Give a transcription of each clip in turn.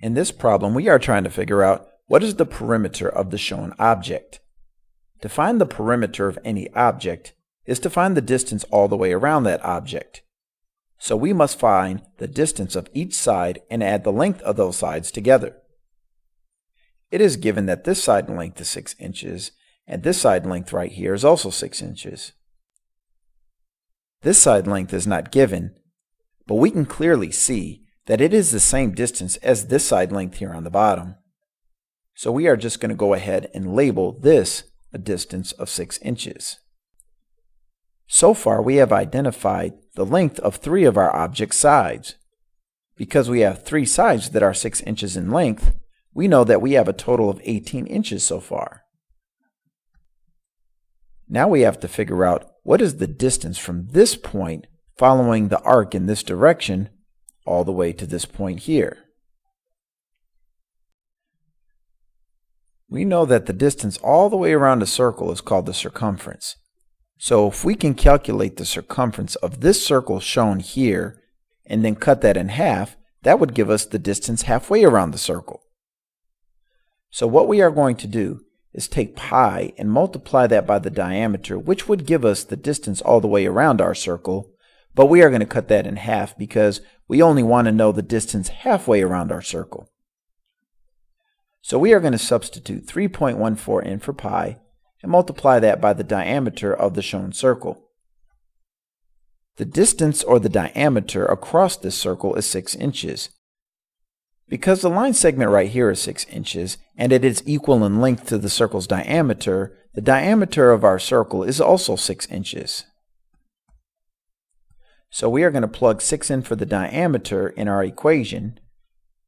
In this problem, we are trying to figure out what is the perimeter of the shown object. To find the perimeter of any object is to find the distance all the way around that object. So we must find the distance of each side and add the length of those sides together. It is given that this side length is 6 inches and this side length right here is also 6 inches. This side length is not given, but we can clearly see that it is the same distance as this side length here on the bottom. So we are just going to go ahead and label this a distance of 6 inches. So far we have identified the length of three of our object's sides. Because we have three sides that are 6 inches in length, we know that we have a total of 18 inches so far. Now we have to figure out what is the distance from this point following the arc in this direction all the way to this point here. We know that the distance all the way around a circle is called the circumference. So if we can calculate the circumference of this circle shown here and then cut that in half, that would give us the distance halfway around the circle. So what we are going to do is take pi and multiply that by the diameter, which would give us the distance all the way around our circle, but we are going to cut that in half because we only want to know the distance halfway around our circle. So we are going to substitute 3.14 in for pi and multiply that by the diameter of the shown circle. The distance or the diameter across this circle is 6 inches. Because the line segment right here is 6 inches and it is equal in length to the circle's diameter, the diameter of our circle is also 6 inches. So we are going to plug 6 in for the diameter in our equation,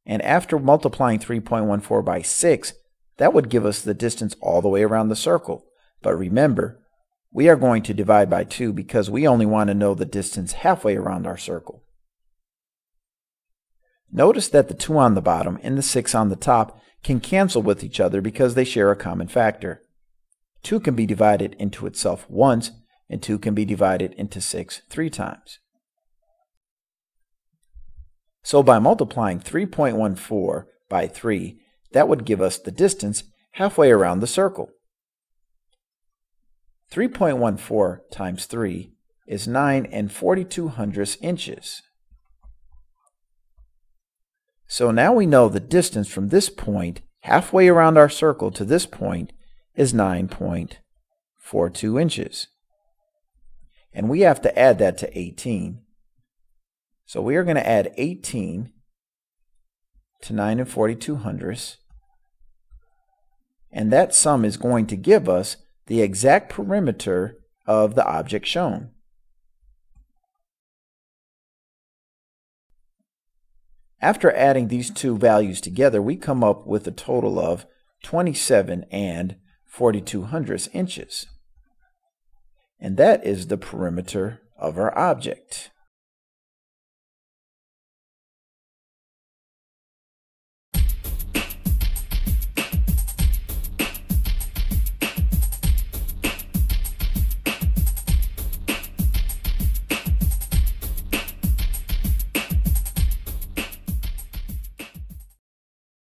and after multiplying 3.14 by 6, that would give us the distance all the way around the circle. But remember, we are going to divide by 2 because we only want to know the distance halfway around our circle. Notice that the 2 on the bottom and the 6 on the top can cancel with each other because they share a common factor. 2 can be divided into itself once, and 2 can be divided into 6 three times. So by multiplying 3.14 by 3, that would give us the distance halfway around the circle. 3.14 times 3 is 9 and 42 hundredths inches. So now we know the distance from this point halfway around our circle to this point is 9.42 inches. And we have to add that to 18. So we are going to add 18 to 9 and 42 hundredths. And that sum is going to give us the exact perimeter of the object shown. After adding these two values together, we come up with a total of 27 and 42 hundredths inches. And that is the perimeter of our object.